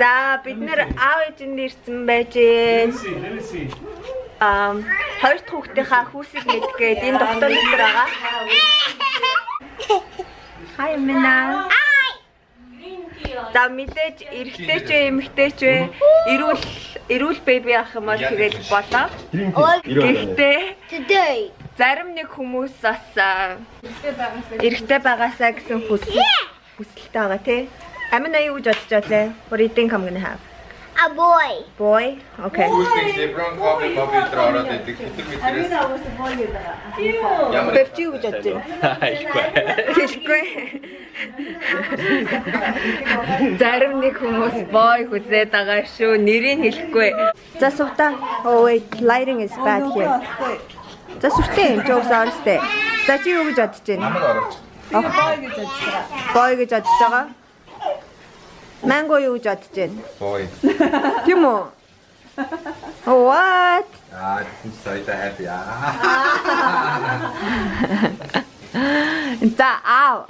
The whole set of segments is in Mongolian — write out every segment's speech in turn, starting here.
За бид нэр аав ээжинд ирсэн байж. Аа хоёр дахь хүүхдийнхаа хүүсийг мэдгээд энэ доктор дотор байгаа. Хай минаа. За мэдээж эрэгтэй ч вэ, эмэгтэй ч вэ эрүүл эрүүл беби ах юм бол тэгэл болоо. Гэхдээ Today. зарим нэг хүмүүс бас аа, эрэгтэй байгаасаа гэсэн хүсэл хүсэлтэй байгаа тий. Юу гэж бодож байна? What do you think I'm gonna have? A boy. Boy? Okay. Бэвч юу гэж бодож байна? Хэлэхгүй. Хэлэхгүй. Зарим нэг хүмүүс boy хүсээд байгаа шүү. Нэрийг хэлэхгүй. За суута. Oh wait, lighting is bad here. За сүртэй юм жоо саарстэй. За чи юу гэж бодож байна? намайг оруулж. Boy гэж бодож байгаа. Манго юу гэж бодож байна? Boy. Тийм үү? Oh, what? Аа, тийм сайта happy аа. За аав.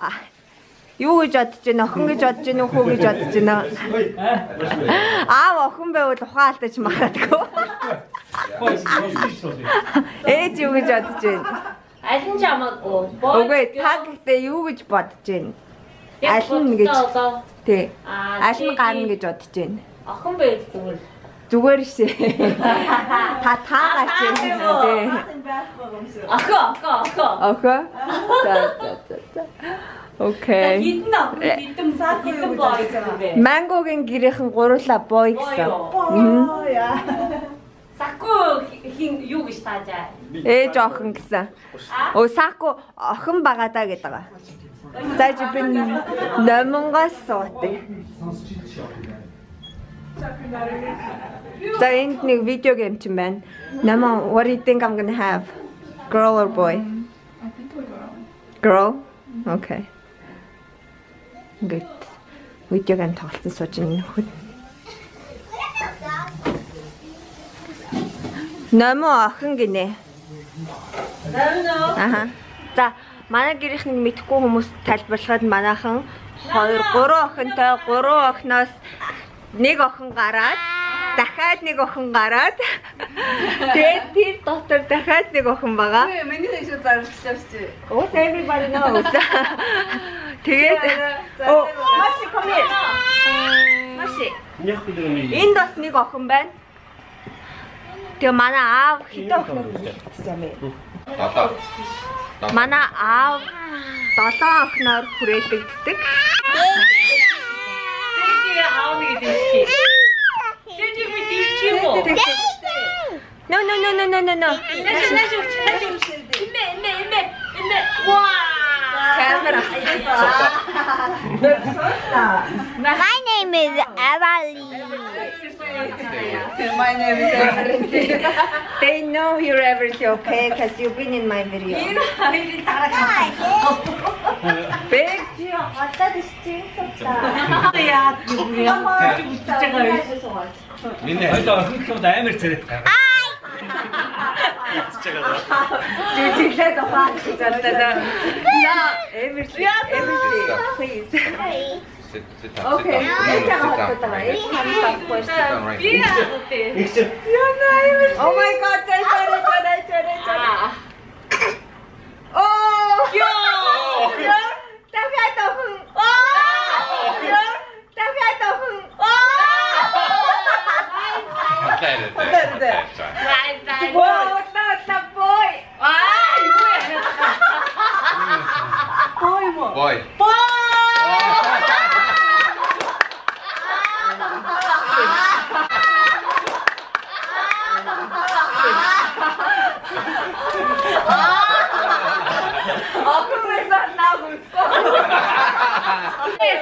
Юу гэж бодож байна? Охин гэж бодож байна уу? Хүү гэж бодож байна? Аав охин байвал ухаалтаж магадгүй. Ээж юу гэж бодож байна? Аль нь ч хамаагүй. Үгүй та гэхдээ юу гэж бодож байна? Аль нь гэж тий. Аль нь гарна гэж бодож байна? Охин байл зүгээр. Зүгээр шээ. Та таагач юм тий. Охин, охин, охин. Охоо. За за за. Окей. Хитэн охин, хитэн саад хитэн бой зүгээр. Мангогийн гэрийнхэн гурлаа бой гэсэн. Саку хин юу гэж таажаа. Ээж охин гэсэн. Өө саку охин байгаа даа гэдэг. За чи би номонгоос суудаг. За энд нэг видео гейм ч юм байна. Намаа what do you think I'm gonna have? Girl or boy? Girl. Okay. Good. Видео гейм тоглолцсон сууж ин нөхөд. Номоо охин гинэ. Аха. За манай гэрийнхнийг мэдхгүй хүмүүс тайлбарлахад манайхан 2 3 охинтой 3 охиноос нэг охин гараад дахиад нэг охин гараад тэгээд тэр дотор дахиад нэг охин байгаа. Миний шиг зарлж шүү. Oh, everybody knows. Тэгээд оо Маши come here. Маши. Энд бас нэг охин байна. Тэгээ манай аав хитэ охин юм бэ? Манай аав долоон охиноор хүрээлэгддэг. Чи аав нэг. Чи чи би юм уу? No no no no no no no. Наш наш наш. Имэ имэ имэ имэ. Ваа. Камера. My name is Emily. My name is Emily. They know you're everything okay because you've been in my video. Big Яа юу Миний Одоо хөлтөд амар царайт байгаа. жижиглээд ухаад гэж боддог. За, everything. Everything. Please. Sit sit Okay. Ээжээ хатдаг байгаа. Ээж хамт авахгүй шүү. Би яа. Oh my god, sorry, sorry, sorry,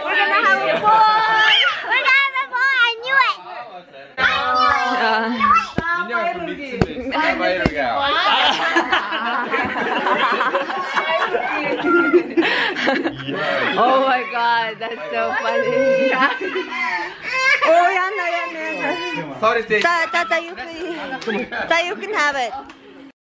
We're gonna have a boy. We're gonna have a boy. I knew it! I knew it! oh my god, that's so funny. oh, Yana, Yana, Sorry, Steve. You can have it.